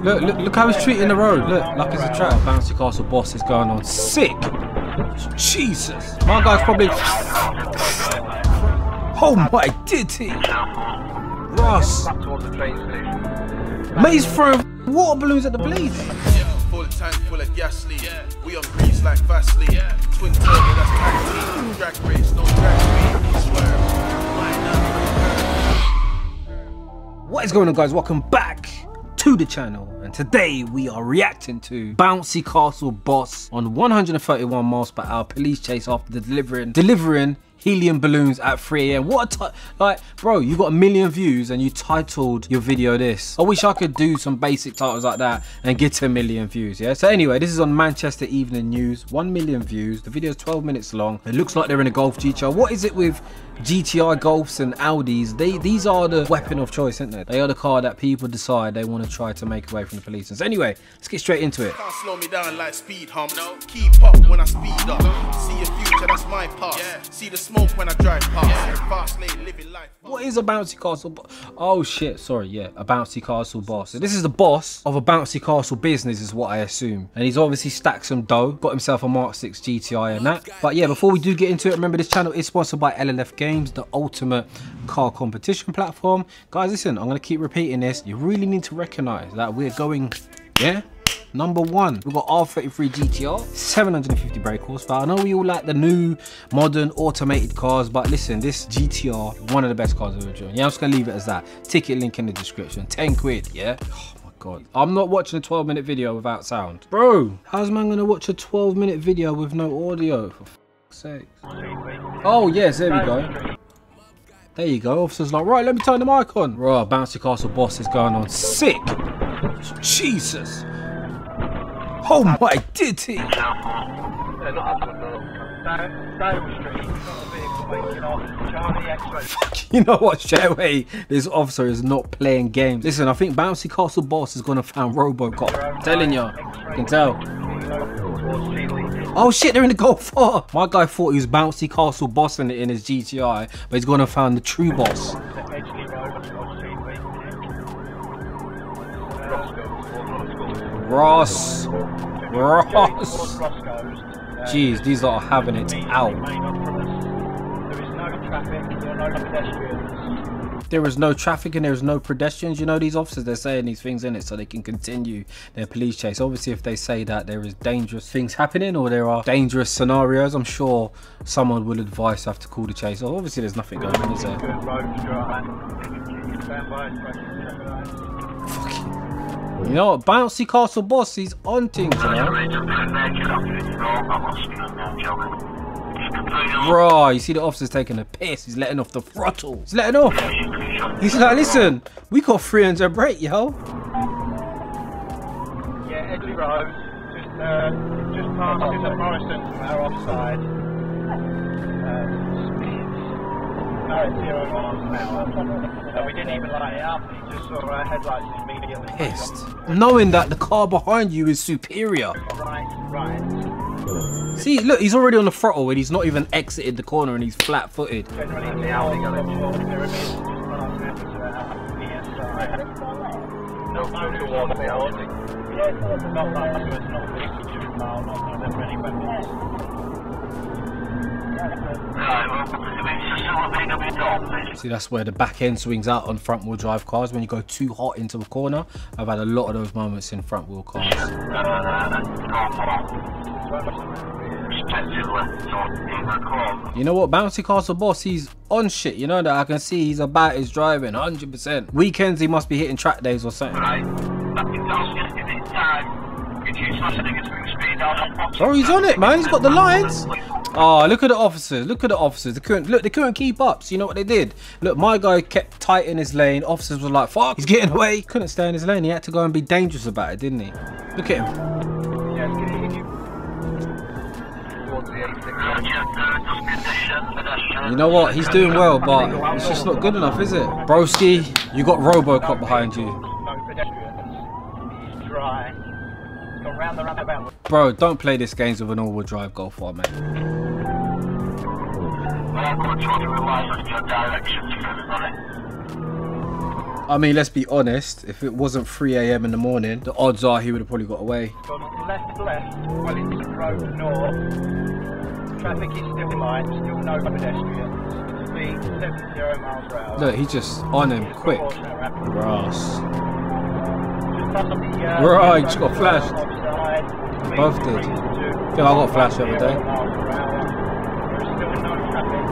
Look, look, look how he's treating the road. Look, like it's a trap. Bouncy Castle boss is going on sick. Jesus. My guy's probably. Oh my ditty. Ross. Mate, he's throwing water balloons at the police. Full tank full of gas leak. We on grease like Vaseline. Twin turbo, that's team. Drag race, no drag speed. Swerve. What is going on guys? Welcome back to the channel and today we are reacting to Bouncy Castle Boss on 131 miles per hour police chase after delivering delivering helium balloons at 3 a.m. What a like, bro, you got a million views and you titled your video this. I wish I could do some basic titles like that and get a million views, yeah? So anyway, this is on Manchester Evening News, 1 million views. The video is 12 minutes long. It looks like they're in a Golf GTR. What is it with GTI Golfs and Audis? They These are the weapon of choice, isn't they? They are the car that people decide they want to try to make away from the police. So anyway, let's get straight into it. Can't slow me down like speed humps. Keep up when I speed up. See your future, that's my past. See the smoke when I drive past. Fast lane, living life. What is a bouncy castle? Bo- oh shit, sorry, yeah, a bouncy castle boss. So this is the boss of a bouncy castle business, is what I assume. And he's obviously stacked some dough, got himself a Mark 6 GTI and that. But yeah, before we do get into it, remember this channel is sponsored by LLF Games, the ultimate car competition platform. Guys, listen, I'm gonna keep repeating this. You really need to recognize that we're going, yeah. Number one, we've got R33 GTR, 750 brake horsepower. I know we all like the new, modern, automated cars, but listen, this GTR, one of the best cars I've ever driven. Yeah, I'm just gonna leave it as that. Ticket link in the description, 10 quid, yeah? Oh my god. I'm not watching a 12 minute video without sound. Bro, how's man gonna watch a 12 minute video with no audio, for sake? Oh, yes, there we go. There you go. Officer's like, right, let me turn the mic on. Right, Bouncy Castle boss is going on sick. Jesus. Oh my ditty. You know what, Shareway? This officer is not playing games. Listen, I think Bouncy Castle Boss is gonna find Robocop. telling you, you can tell. Oh shit, they're in the Golf R. My guy thought he was Bouncy Castle Boss in, in his GTI, but he's gonna find the true boss. Ross. Ross. Jeez, these are having it out. There is no traffic and there is no pedestrians. You know, these officers, they're saying these things in it so they can continue their police chase. Obviously, if they say that there is dangerous things happening or there are dangerous scenarios, I'm sure someone will advise have to call the chase. Obviously, there's nothing going on, is there? You know what? Bouncy Castle Boss, he's on things, you know? Bro, you see the officer's taking a piss. He's letting off the throttle. He's letting off. He's like, listen, we got 300 brake, yo. Just, uh, just Morrison from our offside. Pissed. Knowing that the car behind you is superior. Right, right. See, look, he's already on the throttle and he's not even exited the corner and he's flat footed. See, that's where the back end swings out on front wheel drive cars. When you go too hot into a corner, I've had a lot of those moments in front wheel cars. You know what, Bouncy Castle Boss, he's on shit. You know that I can see he's about his driving, 100%. Weekends he must be hitting track days or something. Oh, he's on it, man. He's got the lines. Oh, look at the officers. Look at the officers. They couldn't look. They couldn't keep up. So you know what they did? Look, my guy kept tight in his lane. Officers were like, "Fuck, he's getting away." Couldn't stay in his lane. He had to go and be dangerous about it, didn't he? Look at him. You know what? He's doing well, but it's just not good enough, is it? Broski, you got Robocop behind you. No pedestrians. He's dry. He's gone round the roundabout. Bro, don't play this games with an all-wheel drive Golf R, mate. I mean, let's be honest. If it wasn't 3 a.m. in the morning, the odds are he would have probably got away. Gone left, left, Wellington Road North. Traffic is still still no pedestrians. Speed 70 miles per hour. Look, he's just on him quick. Grass. Just past on the, uh, Right, just got flashed. Both did. to Yeah, I got flash the other day. miles per hour. There's still no traffic.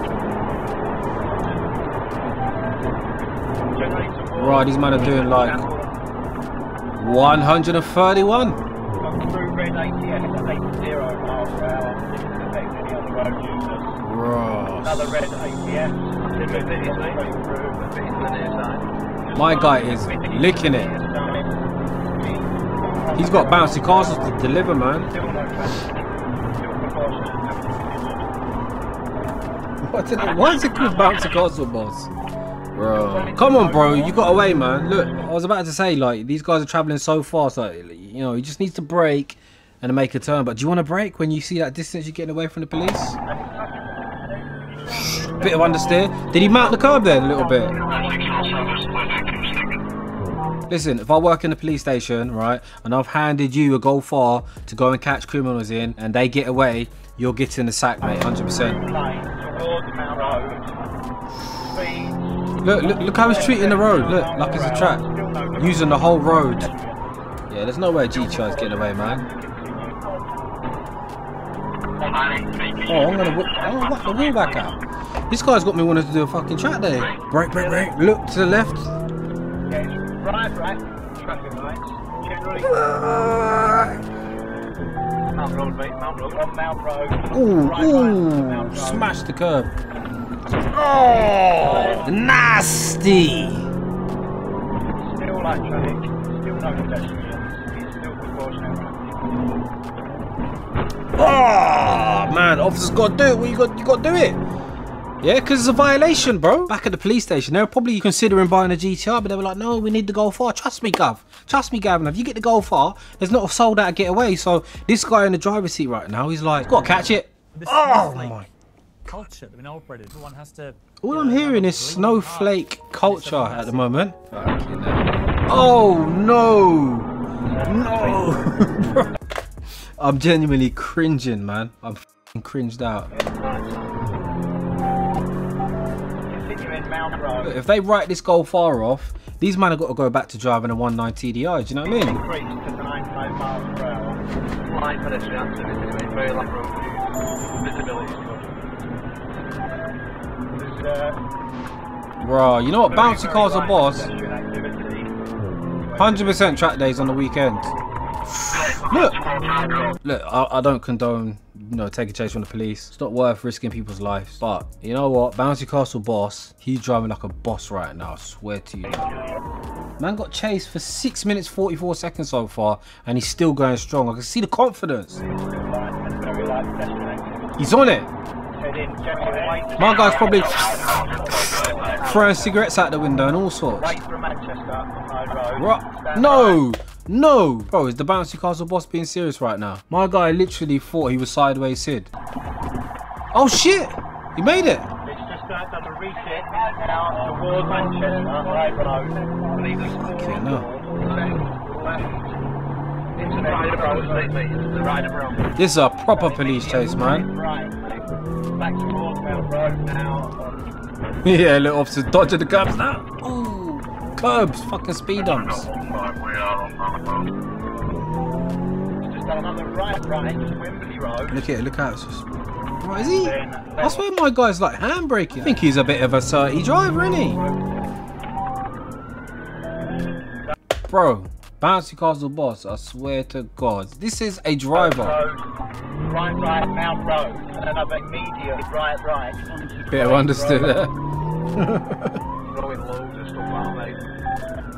Generally towards Right, these men are doing like 131. Gone through red ATS at 80 miles per hour. This doesn't affect any other road users. Another Grass. red ATS. My guy is licking it. He's got bouncy castles to deliver, man. What it, why is it called bouncy castle, boss? Bro, come on, bro. You got away, man. Look, I was about to say, like, these guys are traveling so fast. Like, you know, he just needs to brake and make a turn. But do you want to brake when you see that distance you're getting away from the police? Bit of understeer. Did he mount the curb there a little bit? Listen, if I work in the police station, right, and I've handed you a Golf R to go and catch criminals in, and they get away, you're getting the sack, mate, 100%. Lane towards Mount Road. Speed. Look, look, look how he's treating the road. Look, like it's a trap. Using the whole road. Yeah, there's no way GTI's getting away, man. Oh, I'm gonna whip, oh, whack the wheel back out. This guy's got me wanting to do a fucking track day. Break, break, break. Look to the left. Right, right. Traffic lights. Generally. Ah. Mount Road, mate. Mount Road. On Mount Road. Ooh, right, ooh, Mount Road. smash the curb. Oh, nasty. Still light traffic. Still no pedestrians. It's still proportionate. Oh man, officers got to do it. Well, you got you got to do it. Yeah, because it's a violation, bro. Back at the police station, they were probably considering buying a GTR, but they were like, no, we need the Golf R. Trust me, Gov. Trust me, Gavin. If you get the Golf R, there's not a soul that get away. So this guy in the driver's seat right now, he's like, got to catch it. This Oh snowflake my. culture that we now operated. Everyone has to. All you I'm hearing is snowflake heart. culture at the moment. Oh no, no. I'm genuinely cringing, man. I'm cringed out. If they write this Golf R off, these men have got to go back to driving a 19 TDI. Do you know what I mean? Increased to 95 miles per hour. Line pedestrians and it's going very like road use. Visibility is good. There's uh, Bro, you know what? Bouncy cars are boss. 100% track days on the weekend. Look, look, I, I don't condone, you know, taking chase from the police. It's not worth risking people's lives. But you know what? Bouncy Castle boss, he's driving like a boss right now. I swear to you. Man got chased for six minutes 44 seconds so far, and he's still going strong. I can see the confidence. He's on it. My guy's probably throwing cigarettes out the window and all sorts. Right. No, no, bro. Is the bouncy castle boss being serious right now? My guy literally thought he was sideways Sid. Oh shit! He made it. It's just uh, done a refit now towards Manchester Hyde Road. Leave the Fucking hell. left, left. Into the right of road, mate, mate. Into the right of road. This is a proper police chase, man. Right. Back towards Mount Road now. yeah, little officers dodging the curbs now. Ooh, curbs, fucking speed bumps. Just done another right, right to Wembley Road. Look at it, look out. It's just... Right, is he? I swear my guy's like handbraking. I think he's a bit of a certy driver, isn't he? Bro, bouncy castle boss, I swear to God. This is a driver. Right, right, Mount Road, and another immediate right, right. Bit of understood there. Eh? Throwing loads of stuff out, mate.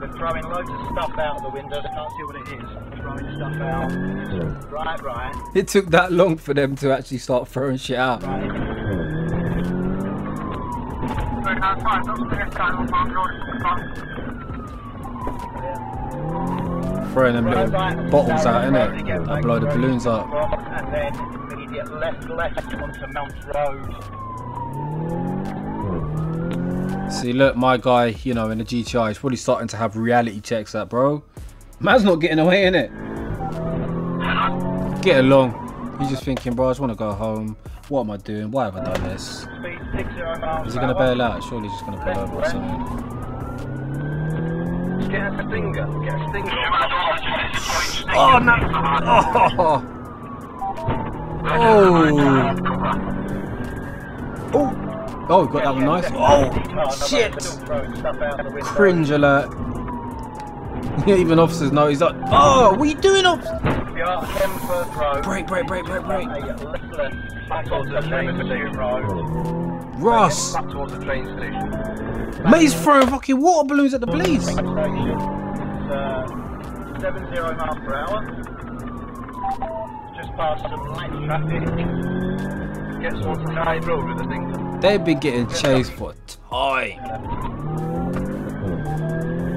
They're throwing loads of stuff out of the window. They can't see what it is. Throwing stuff out. Hmm. Right, right, It took that long for them to actually start throwing shit out. right. Throwing them little right. bottles out, Down innit? road again, That blow the balloons up. And then immediate left, left onto Mount Road. See, look, my guy, you know, in the GTI, is probably starting to have reality checks up, bro. Man's not getting away, in it. Get along. He's just thinking, bro, I just want to go home. What am I doing? Why have I done this? Speed 60 miles Is he going to bail out? Surely he's just going to pull over or something. Get a stinger. Get a stinger. Oh, no. Oh. Oh. Oh. Oh, got that one nice. Oh, shit. Cringe alert. Even officers know he's like, oh, what are you doing, officer? We are at Kemsworth Road. Break, break, break, break, break. A left left back onto the Leamington Road. Ross. Back towards the train station. Mate, he's throwing fucking water balloons at the police. Uh, 70 miles per hour. Just past some light traffic. Get the side road with the stinger. They've been getting chased for time.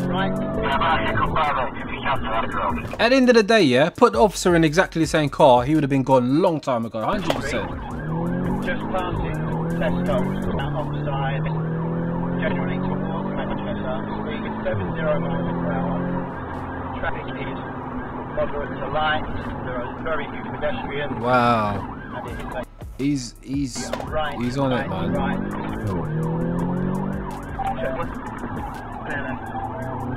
Right. At the end of the day, yeah, put the officer in exactly the same car, he would have been gone a long time ago, 100%. Just passing Tesco's out on the side. Generally towards Manchester. Speed 70 miles per hour. Traffic is light. There are very few pedestrians. Wow. And it is He's, he's, right. he's on right, it, man. Right.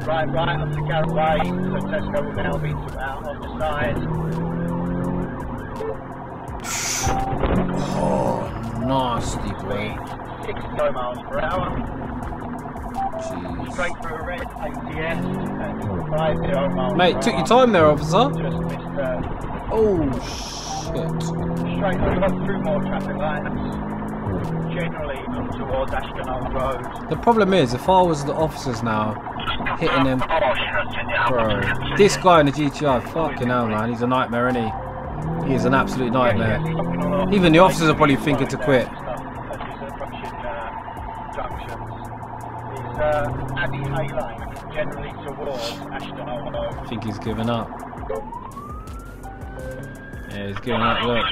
Right, right up to Garratt Way, so Tesco will now be to out on the side. Oh, nasty, bro. 60 miles per hour. Jeez. Straight through a red ATS 50 miles Mate, took your time there, officer. Just missed uh, Oh, shit. straight over through more traffic lights. Generally up towards Ashton Road. The problem is, if I was the officers now, hitting them, bro, this guy in the GTI, fucking hell, man, he's a nightmare, isn't he? He is an absolute nightmare. Even the officers are probably thinking to quit. Uh, Abbey Hey Lane, generally towards Ashton. I think he's given up. Yeah, he's giving up, look.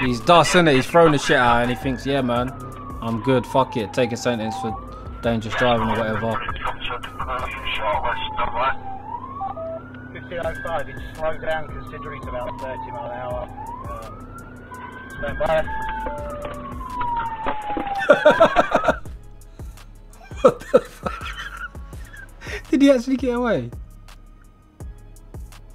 He's dust, isn't it? He's throwing the shit out and he thinks, yeah, man, I'm good, fuck it, take a sentence for dangerous driving or whatever. 1505, it's slowed down considering it's about 30 mile an hour. Um, stand by. he actually get away?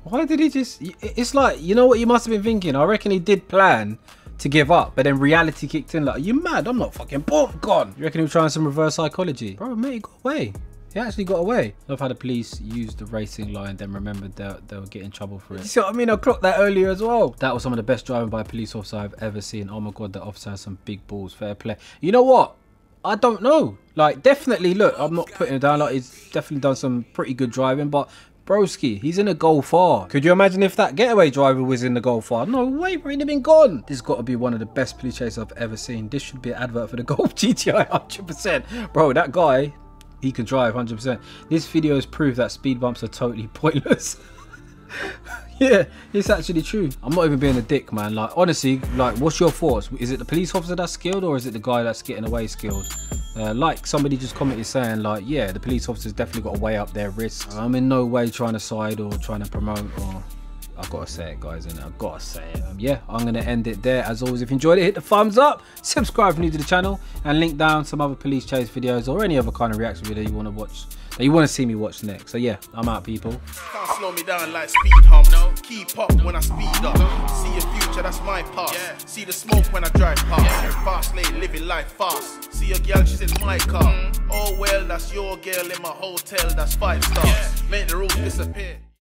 Why did he just... It's like, you know what you must have been thinking? I reckon he did plan to give up, but then reality kicked in like, are you mad? I'm not fucking boom, gone. You reckon he was trying some reverse psychology? Bro, mate, he got away. He actually got away. Love how the police used the racing line, then remembered that they would get in trouble for it. You see what I mean? I clocked that earlier as well. That was some of the best driving by a police officer I've ever seen. Oh my god, that officer has some big balls. Fair play. You know what? I don't know. Like, definitely, look, I'm not putting it down. Like, he's definitely done some pretty good driving, but broski, he's in a Golf R. Could you imagine if that getaway driver was in the Golf R? No way, he'd have been gone. This has got to be one of the best police chases I've ever seen. This should be an advert for the Golf GTI, 100%. Bro, that guy, he can drive 100%. This video has proved that speed bumps are totally pointless. Yeah, it's actually true. I'm not even being a dick, man. Like, honestly, like, what's your thoughts? Is it the police officer that's skilled or is it the guy that's getting away skilled? Uh, like somebody just commented saying, like, yeah, the police officer's definitely got to weigh up their risks. I'm in no way trying to side or trying to promote or. I've got to say it, guys, and I've got to say it. Um, yeah, I'm going to end it there. As always, if you enjoyed it, hit the thumbs up, subscribe if you're new to the channel, and link down some other police chase videos or any other kind of reaction video you want to watch, that you want to see me watch next. So, yeah, I'm out, people. Can't slow me down like speed hump. No. Keep up when I speed up. See your future, that's my past. See the smoke when I drive past. Fast lane, living life fast. See a girl, she's in my car. Oh well, that's your girl in my hotel, that's five stars. Make the rules disappear.